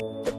you